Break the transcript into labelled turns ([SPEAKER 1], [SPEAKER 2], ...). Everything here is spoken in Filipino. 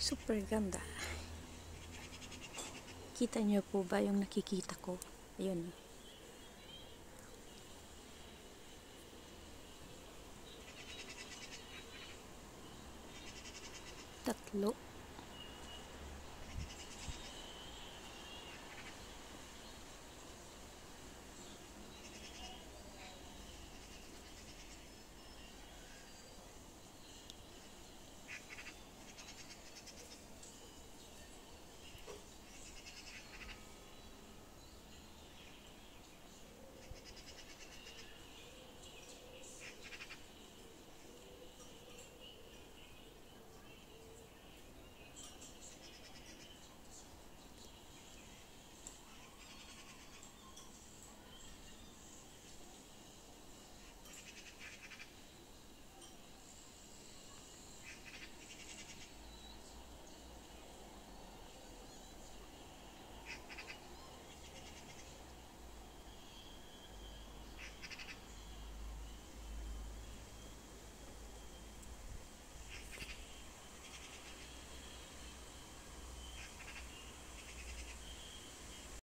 [SPEAKER 1] Super ganda. Kita niyo po ba yung nakikita ko? Ayun. Tatlo.